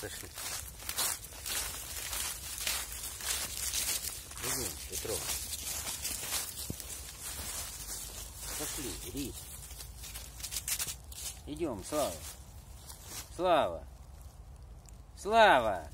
Пошли. Идем, Петров. Пошли, Рит. Идем, Слава. Слава. Слава.